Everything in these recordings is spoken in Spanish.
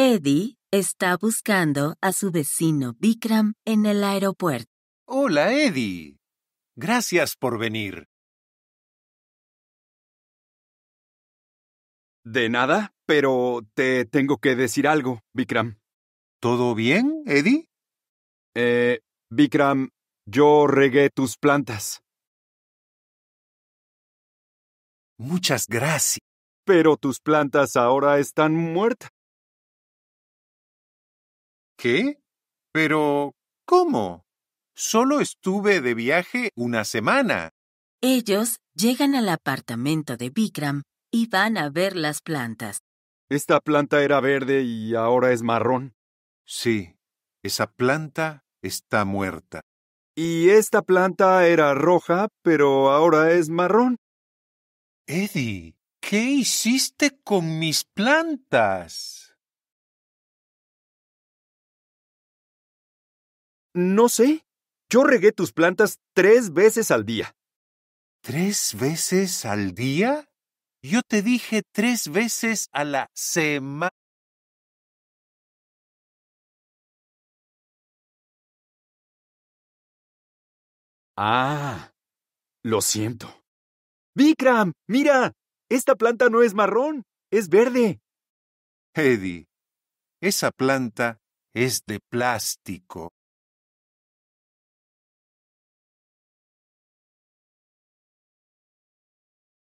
Eddie está buscando a su vecino Vikram en el aeropuerto. Hola, Eddie. Gracias por venir. De nada, pero te tengo que decir algo, Vikram. ¿Todo bien, Eddie? Eh, Vikram, yo regué tus plantas, Muchas gracias. pero tus plantas ahora están muertas. ¿Qué? Pero, ¿cómo? Solo estuve de viaje una semana. Ellos llegan al apartamento de Vikram y van a ver las plantas. Esta planta era verde y ahora es marrón. Sí, esa planta está muerta. Y esta planta era roja, pero ahora es marrón. Eddie, ¿qué hiciste con mis plantas? No sé. Yo regué tus plantas tres veces al día. ¿Tres veces al día? Yo te dije tres veces a la semana. Ah, lo siento. Vikram, mira, esta planta no es marrón, es verde. Eddie, esa planta es de plástico.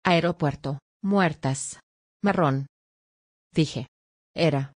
Aeropuerto. Muertas. Marrón. Dije. Era.